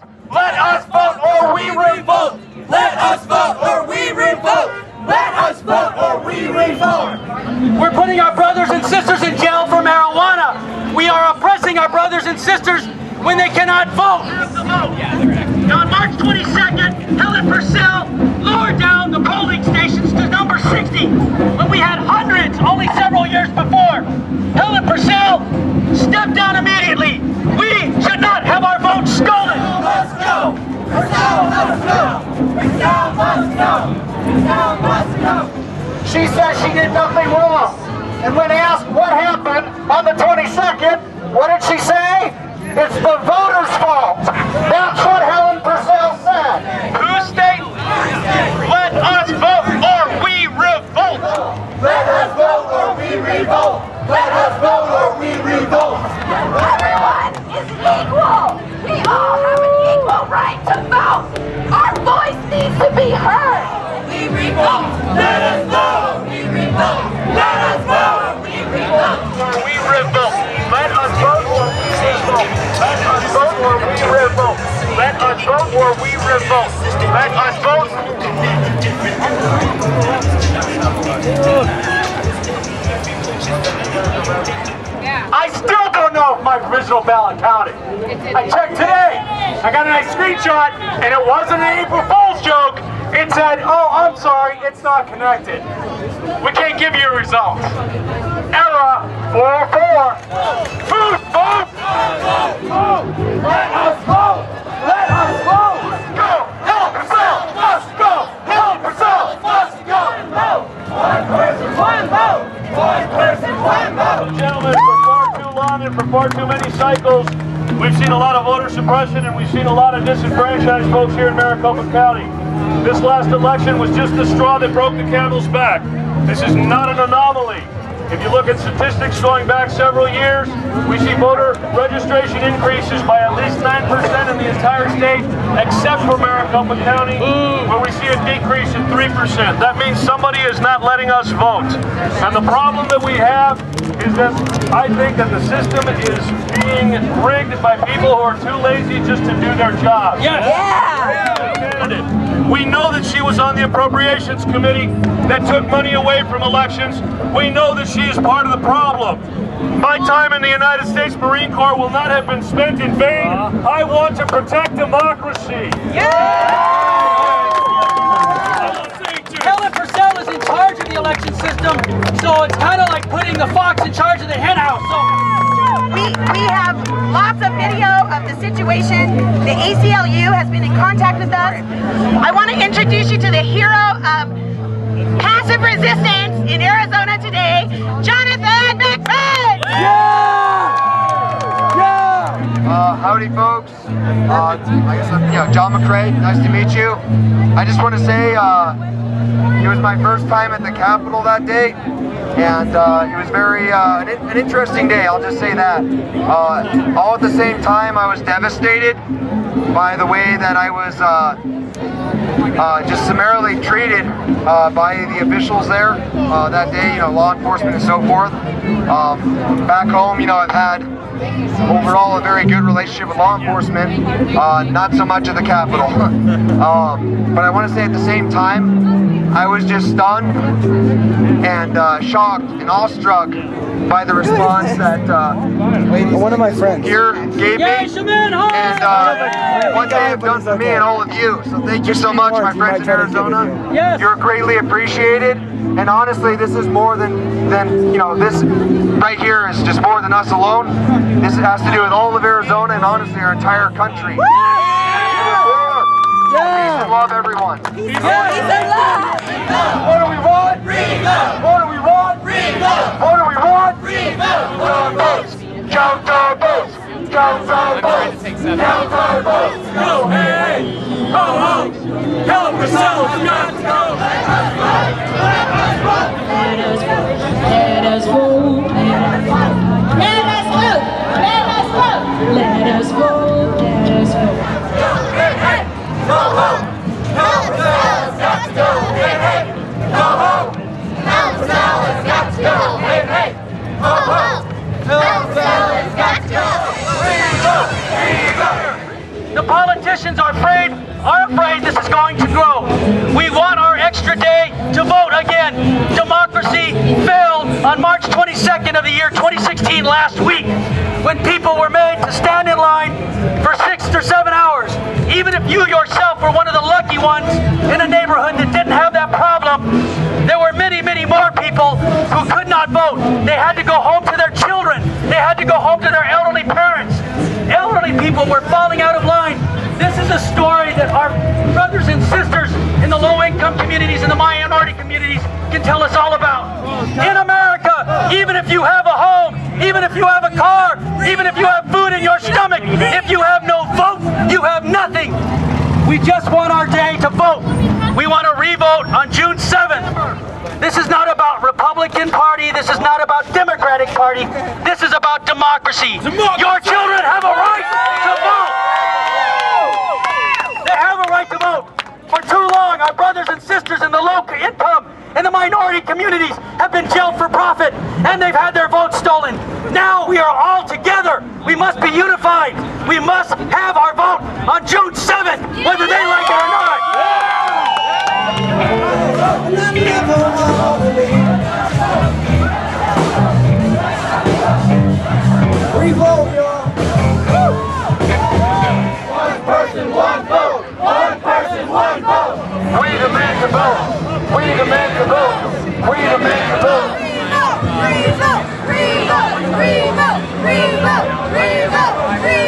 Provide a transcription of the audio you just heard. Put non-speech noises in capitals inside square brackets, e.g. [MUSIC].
revolt! Let us vote or we revolt! Let us vote or we revolt! Let us vote or we revolt! We're putting our brothers and sisters in jail for marijuana. We are oppressing our brothers and sisters when they cannot vote. On March 22nd, She says she did nothing wrong. Or we revolt. Let us vote. I still don't know if my original ballot counted. I checked today. I got a nice screenshot, and it wasn't an April Fool's joke. It said, "Oh, I'm sorry, it's not connected. We can't give you a result." Error 404. Food, vote. For far too many cycles, we've seen a lot of voter suppression and we've seen a lot of disenfranchised folks here in Maricopa County. This last election was just the straw that broke the camel's back. This is not an anomaly. If you look at statistics going back several years, we see voter registration increases by at least 9% in the entire state, except for Maricopa County, where we see a decrease in 3%. That means somebody is not letting us vote. And the problem that we have is that I think that the system is being rigged by people who are too lazy just to do their job. Candidate. We know that she was on the appropriations committee that took money away from elections. We know that she is part of the problem. My time in the United States Marine Corps will not have been spent in vain. I want to protect democracy. I will say to Helen Purcell is in charge of the election system, so it's kind of like putting the fox in charge of the hen house. So We, we have lots of video of the situation. The ACLU has been in contact with us. I want to introduce you to the hero of passive resistance in Arizona today, Jonathan McFadden. Uh, howdy, folks. Uh, I guess I'm, you know, Jon McRae. Nice to meet you. I just want to say uh, it was my first time at the Capitol that day, and uh, it was very uh, an, an interesting day. I'll just say that. Uh, all at the same time, I was devastated by the way that I was. Uh, just summarily treated uh, by the officials there uh, that day, you know, law enforcement and so forth. Um, back home, you know, I've had overall a very good relationship with law enforcement, uh, not so much at the Capitol. [LAUGHS] um, but I want to say at the same time, I was just stunned and uh, shocked and awestruck by the response [LAUGHS] that uh, One of my friends. here gave me and uh, what they have done for me and all of you. So thank you so much, my friends in Arizona. Yes. You're greatly appreciated. And honestly, this is more than than you know. This right here is just more than us alone. This has to do with all of Arizona and honestly our entire country. Peace and love, everyone. What do we want? What do we want? What do we want? Count our votes! Count our votes! Count our votes! Count our votes! Go, hey, hey! Ho, ho! Helen Purcell has got to go! The politicians are afraid, are afraid this is going to grow. We want our extra day to vote again. Democracy failed on March 22nd of the year 2016 last week when people were made to stand in line for six or seven hours. Even if you yourself were one of the lucky ones in a neighborhood that didn't have that problem, there were many, many more people who could not vote. They had to go home to their children. They had to go home to their elderly parents. Elderly people were falling out of line. This is a story that our brothers and sisters in the low-income communities and the minority communities can tell us all about. In America, even if you have a home, even if you have a car, even if you have food in your stomach, if you have no vote, you have nothing. We just want our day to vote. We want to revote on June 7th. This is not about Republican Party. This is not about Democratic Party. This is about democracy. Your children have a right to vote. They have a right to vote. For too long, our brothers and sisters in the low income and the minority communities have been jailed for profit, and they've had their votes stolen. Now we are all together. We must be unified. We must have our vote Revo! Revo! Revo!